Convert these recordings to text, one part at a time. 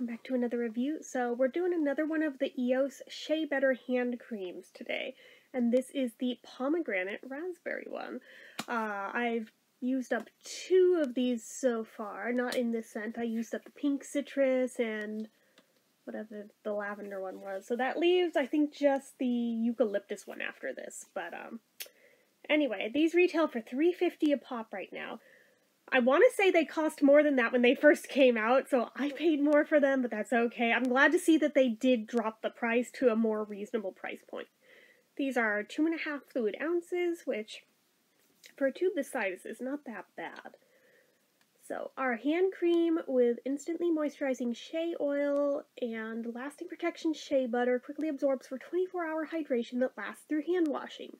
welcome back to another review. So we're doing another one of the EOS Shea Better hand creams today. And this is the pomegranate raspberry one. Uh, I've used up two of these so far, not in this scent. I used up the pink citrus and whatever the lavender one was. So that leaves, I think, just the eucalyptus one after this. But um, anyway, these retail for 350 a pop right now. I want to say they cost more than that when they first came out, so I paid more for them, but that's okay. I'm glad to see that they did drop the price to a more reasonable price point. These are two and a half fluid ounces, which for a tube this size is not that bad. So our hand cream with instantly moisturizing shea oil and lasting protection shea butter quickly absorbs for 24 hour hydration that lasts through hand washing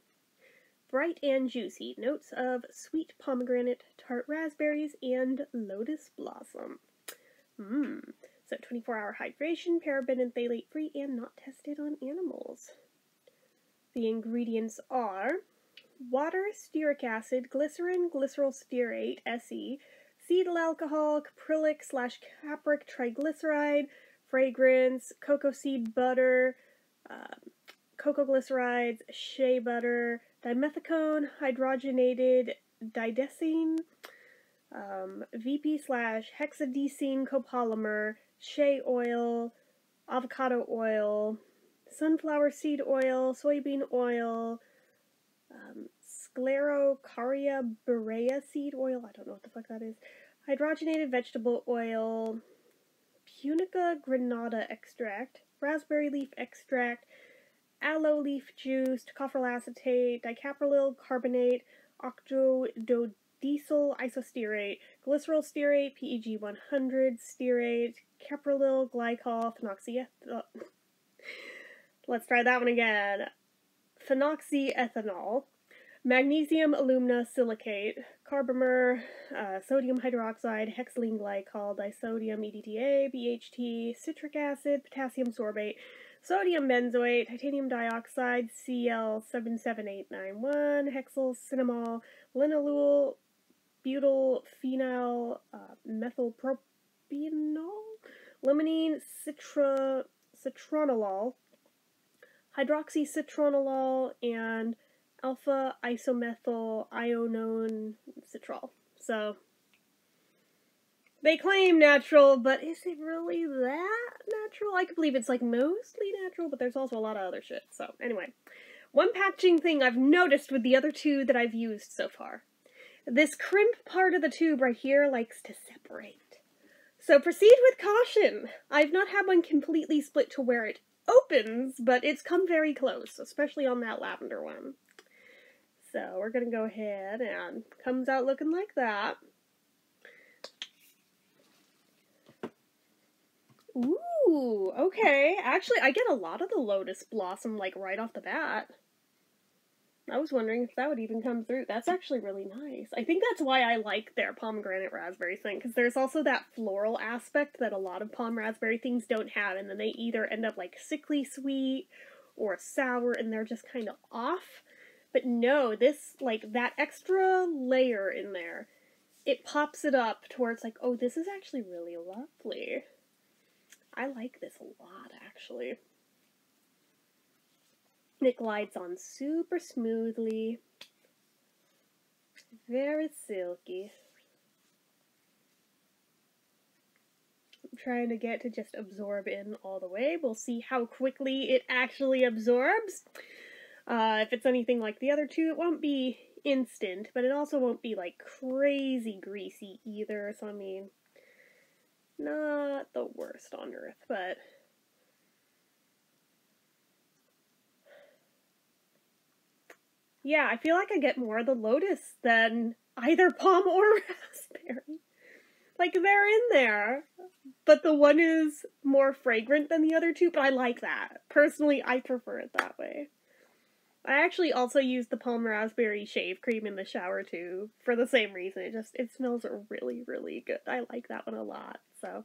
bright and juicy. Notes of sweet pomegranate, tart raspberries, and lotus blossom. Mmm. So 24 hour hydration, paraben and phthalate free, and not tested on animals. The ingredients are water, stearic acid, glycerin, glyceryl stearate, SE, cetyl alcohol, caprylic slash capric triglyceride, fragrance, cocoa seed butter, um, cocoa glycerides, shea butter, dimethicone, hydrogenated didecene, um, VP slash hexadecene copolymer, shea oil, avocado oil, sunflower seed oil, soybean oil, um, sclerocarya birrea seed oil, I don't know what the fuck that is, hydrogenated vegetable oil, punica granatum extract, raspberry leaf extract, aloe leaf juice, tocopheryl acetate, dicaprylyl carbonate, octyldodecyl isostearate, glyceryl stearate, PEG 100 stearate, caprylyl glycol, phenoxyethanol. Let's try that one again. Phenoxyethanol, magnesium aluminum silicate, carbomer, uh, sodium hydroxide, hexylene glycol, disodium EDTA, BHT, citric acid, potassium sorbate, sodium benzoate, titanium dioxide, Cl77891, hexyl cinnamal, linalool, butyl phenyl, uh, methylpropional, limonene, citra, citronellol, hydroxycitronellal, and alpha isomethyl ionone citral. So they claim natural, but is it really that natural? I could believe it's like mostly natural, but there's also a lot of other shit. So anyway, one patching thing I've noticed with the other two that I've used so far. This crimp part of the tube right here likes to separate. So proceed with caution. I've not had one completely split to where it opens, but it's come very close, especially on that lavender one. So we're going to go ahead and comes out looking like that. Ooh, okay. Actually, I get a lot of the lotus blossom, like, right off the bat. I was wondering if that would even come through. That's actually really nice. I think that's why I like their pomegranate raspberry thing, because there's also that floral aspect that a lot of pom raspberry things don't have, and then they either end up, like, sickly sweet or sour, and they're just kind of off. But no, this, like, that extra layer in there, it pops it up to where it's like, oh, this is actually really lovely. I like this a lot, actually. It glides on super smoothly. Very silky. I'm trying to get to just absorb in all the way. We'll see how quickly it actually absorbs. Uh, if it's anything like the other two, it won't be instant, but it also won't be like crazy greasy either. So, I mean, not the worst on earth, but yeah, I feel like I get more of the lotus than either palm or raspberry. Like they're in there, but the one is more fragrant than the other two, but I like that. Personally, I prefer it that way. I actually also use the palm raspberry shave cream in the shower too, for the same reason. It just, it smells really, really good. I like that one a lot. So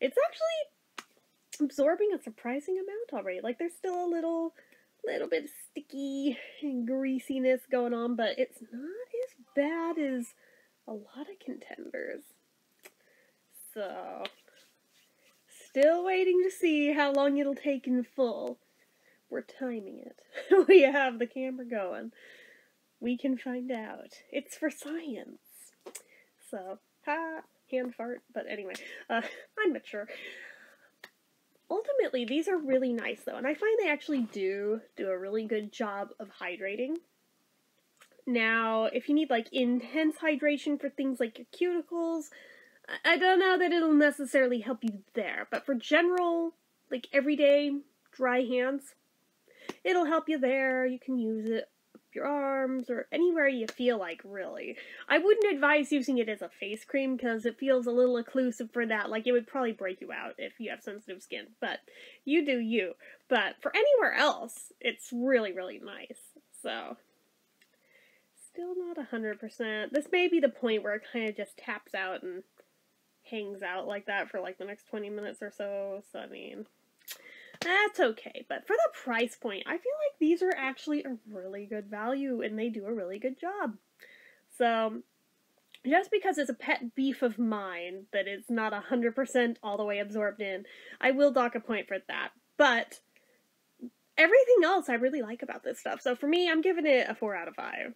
it's actually absorbing a surprising amount already. Like there's still a little little bit of sticky greasiness going on, but it's not as bad as a lot of contenders. So still waiting to see how long it'll take in full. We're timing it. we have the camera going. We can find out. It's for science. So, ha, hand fart. But anyway, uh, I'm mature. Ultimately, these are really nice though, and I find they actually do do a really good job of hydrating. Now, if you need like intense hydration for things like your cuticles, I don't know that it'll necessarily help you there, but for general, like everyday dry hands, it'll help you there. You can use it your arms or anywhere you feel like, really. I wouldn't advise using it as a face cream because it feels a little occlusive for that. Like, it would probably break you out if you have sensitive skin, but you do you. But for anywhere else, it's really, really nice. So, still not 100%. This may be the point where it kind of just taps out and hangs out like that for like the next 20 minutes or so. So, I mean, that's okay. But for the price point, I feel like these are actually a really good value and they do a really good job. So, just because it's a pet beef of mine that it's not 100% all the way absorbed in, I will dock a point for that. But everything else I really like about this stuff. So for me, I'm giving it a 4 out of 5.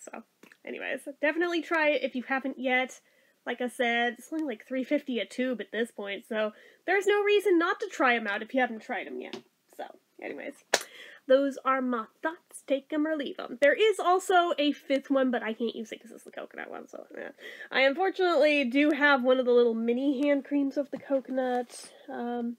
So, anyways, definitely try it if you haven't yet. Like I said, it's only like 350 a tube at this point, so there's no reason not to try them out if you haven't tried them yet. So, anyways, those are my thoughts. Take them or leave them. There is also a fifth one, but I can't use it because it's the coconut one, so. I unfortunately do have one of the little mini hand creams of the coconut. Um,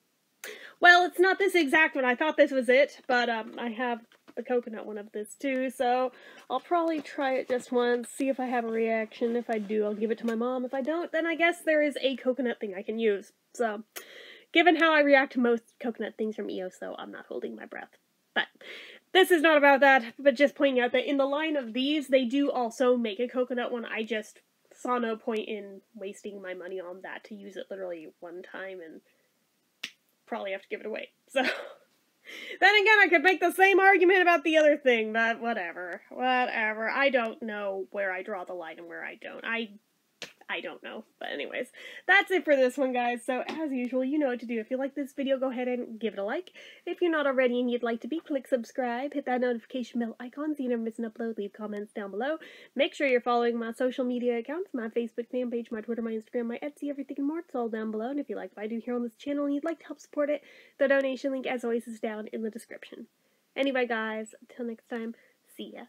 well, it's not this exact one. I thought this was it, but um, I have the coconut one of this too, so I'll probably try it just once, see if I have a reaction. If I do, I'll give it to my mom. If I don't, then I guess there is a coconut thing I can use. So, given how I react to most coconut things from EOS, though, I'm not holding my breath. But this is not about that, but just pointing out that in the line of these, they do also make a coconut one. I just saw no point in wasting my money on that to use it literally one time and probably have to give it away. So. Then again, I could make the same argument about the other thing, but whatever. Whatever. I don't know where I draw the line and where I don't. I I don't know. But anyways, that's it for this one, guys. So, as usual, you know what to do. If you like this video, go ahead and give it a like. If you're not already and you'd like to be, click subscribe. Hit that notification bell icon so you never miss an upload. Leave comments down below. Make sure you're following my social media accounts, my Facebook fan page, my Twitter, my Instagram, my Etsy, everything and more. It's all down below. And if you like what I do here on this channel and you'd like to help support it, the donation link, as always, is down in the description. Anyway, guys, until next time, see ya.